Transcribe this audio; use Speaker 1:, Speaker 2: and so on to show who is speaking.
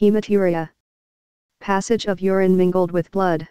Speaker 1: Hematuria. Passage of urine mingled with blood.